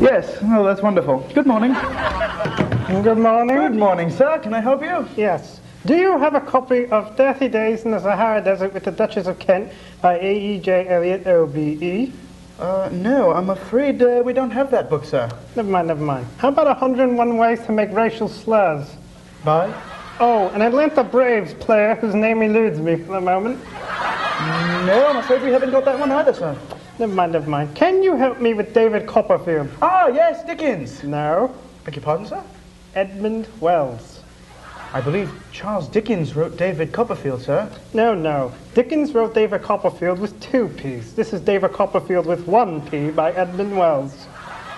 Yes. Oh, that's wonderful. Good morning. Good morning. Good morning, sir. Can I help you? Yes. Do you have a copy of 30 Days in the Sahara Desert with the Duchess of Kent by A.E.J. Eliot O.B.E.? Uh, no, I'm afraid uh, we don't have that book, sir. Never mind, never mind. How about 101 Ways to Make Racial Slurs? Bye. Oh, an Atlanta Braves player whose name eludes me for the moment. No, I'm afraid we haven't got that one either, sir. Never mind, never mind. Can you help me with David Copperfield? Ah, yes, Dickens. No. Beg your pardon, sir? Edmund Wells. I believe Charles Dickens wrote David Copperfield, sir. No, no. Dickens wrote David Copperfield with two P's. This is David Copperfield with one P by Edmund Wells.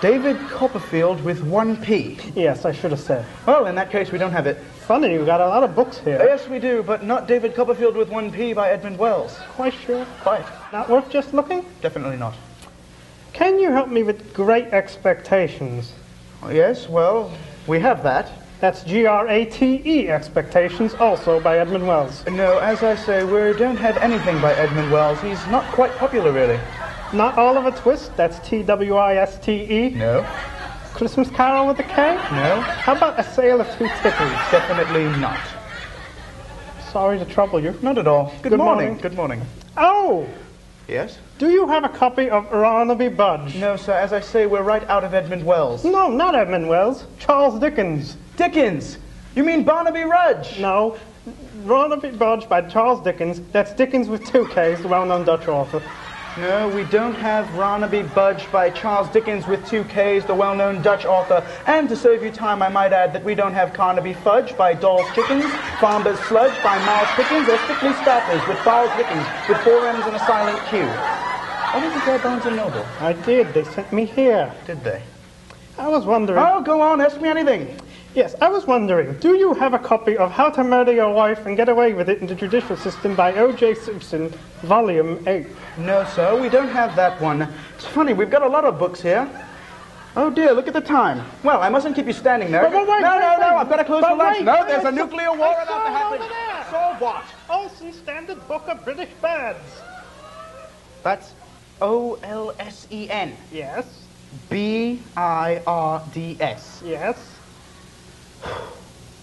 David Copperfield with one P. Yes, I should have said. Well, in that case, we don't have it. Funny, we've got a lot of books here. Yes, we do, but not David Copperfield with one P by Edmund Wells. Quite sure. Quite. Not worth just looking? Definitely not. Can you help me with Great Expectations? Oh, yes, well, we have that. That's G R A T E Expectations, also by Edmund Wells. No, as I say, we don't have anything by Edmund Wells. He's not quite popular, really. Not Oliver Twist, that's T-W-I-S-T-E. No, Christmas Carol with a K? no, How about A Sale of Two Tippers? definitely not. Sorry to trouble you. Not at all. Good, Good morning. morning. Good morning. Oh! Yes? Do you have a copy of Barnaby Budge? No, sir, as I say, we're right out of Edmund Wells. No, not Edmund Wells. Charles Dickens. Dickens! You mean Barnaby Rudge? No. Barnaby Budge by Charles Dickens. That's Dickens with two Ks, the well-known Dutch author. No, we don't have Barnaby Budge by Charles Dickens with two Ks, the well-known Dutch author. And to save you time, I might add that we don't have Carnaby Fudge by Doll's Chickens, Farmer's Sludge by Miles Pickens, or Strictly Staffers with Charles Dickens with four M's and a silent Q. Why did you try Barnes and Noble? I did. They sent me here. Did they? I was wondering. Oh, go on, ask me anything. Yes, I was wondering. Do you have a copy of How to Murder Your Wife and Get Away with It in the Judicial System by O.J. Simpson, Volume 8? No, sir, we don't have that one. It's funny, we've got a lot of books here. Oh dear, look at the time. Well, I mustn't keep you standing there. Wait, wait, wait, no, no, wait, no. I've got to close But for lunch. wait, no, wait, there's a nuclear war I about to happen. over there. So what? Olsen Standard Book of British Birds. That's O L S E N. Yes, B I R D S. yes.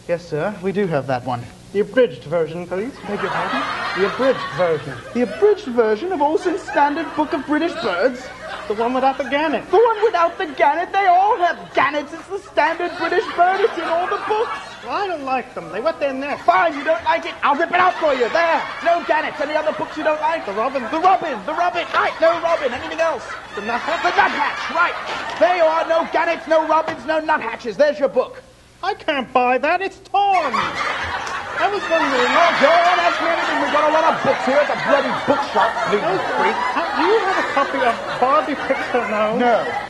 Yes, sir, we do have that one. The abridged version, please. Beg your pardon? The abridged version. The abridged version of Olsen's Standard Book of British Birds? The one without the gannet. The one without the gannet? They all have gannets. It's the standard British bird. It's in all the books. Well, I don't like them. They wet their nest. Fine, you don't like it. I'll rip it out for you. There. No gannets. Any other books you don't like? The robin. The robin. The robin. Right. No robin. Anything else? The nuthatch. The nuthatch. Right. There you are. No gannets, no robins, no nuthatches. There's your book. I can't buy that. It's torn. I was wondering. Oh, go on. Ask me anything. We've got a lot of books here at the bloody bookshop. Newton Street. Do you have a copy of Barbie Picture Now? No.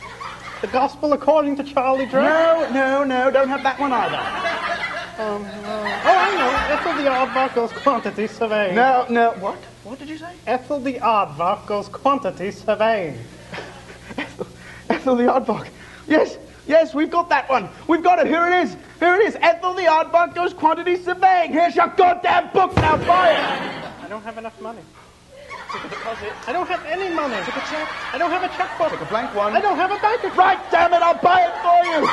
The Gospel According to Charlie Drake? No, no, no. Don't have that one either. Um, uh, oh, I know. Ethel the Aardvark goes quantity surveying. No, no. What? What did you say? Ethel the Aardvark goes quantity surveying. Ethel the Aardvark. Yes, yes, we've got that one. We've got it. Here it is. Here it is. Ethel the Aardvark goes quantity surveying. Here's your goddamn book. Now buy it. I don't have enough money. Take a deposit. I don't have any money. Take a check. I don't have a checkbook. Take a blank one. I don't have a bank account. Right, damn it, I'll buy it for you.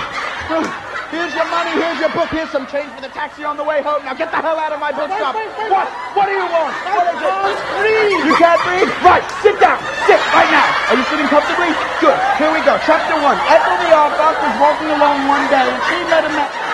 Here's your money, here's your book, here's some change for the taxi on the way home. Now get the hell out of my bookshop. What? What do you want? What is it? breathe. You can't breathe? Right, sit down. Sit right now. Are you comfortably? Good. Here we go. Chapter one. Ethel the Aardvark was walking along one day and she met a man.